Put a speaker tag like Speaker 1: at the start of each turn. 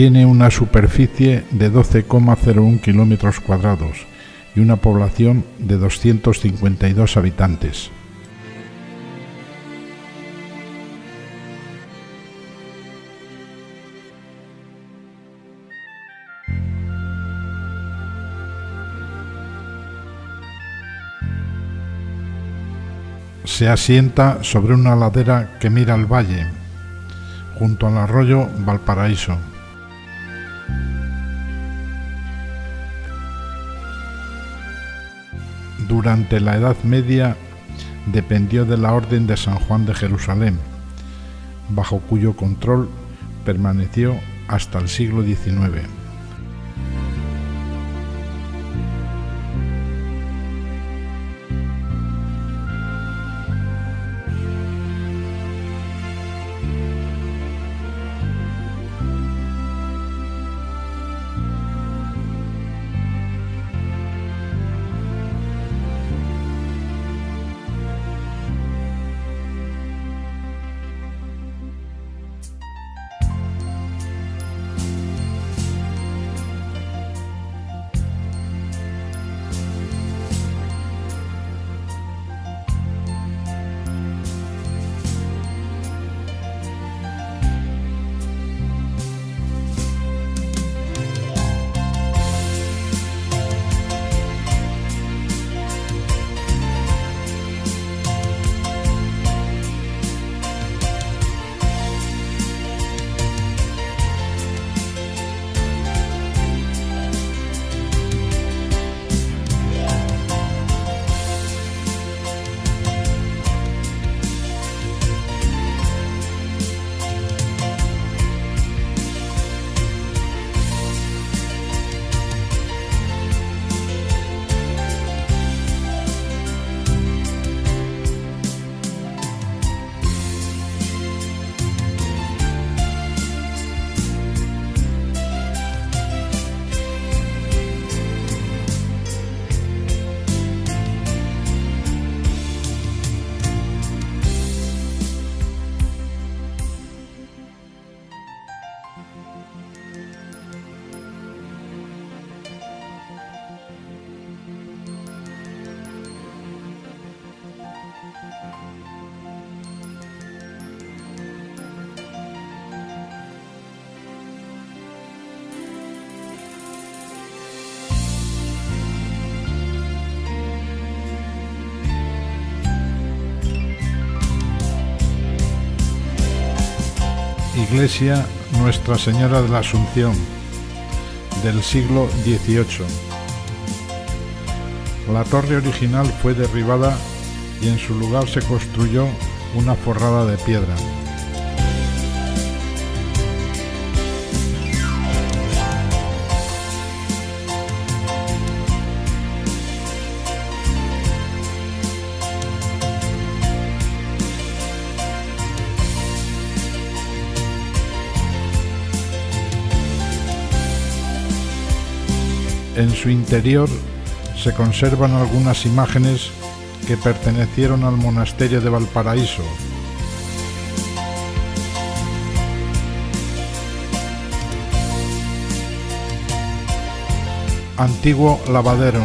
Speaker 1: Tiene una superficie de 12,01 kilómetros cuadrados y una población de 252 habitantes. Se asienta sobre una ladera que mira al valle, junto al arroyo Valparaíso. Durante la Edad Media dependió de la Orden de San Juan de Jerusalén, bajo cuyo control permaneció hasta el siglo XIX. Iglesia Nuestra Señora de la Asunción del siglo XVIII. La torre original fue derribada y en su lugar se construyó una forrada de piedra. En su interior se conservan algunas imágenes que pertenecieron al monasterio de Valparaíso. Antiguo lavadero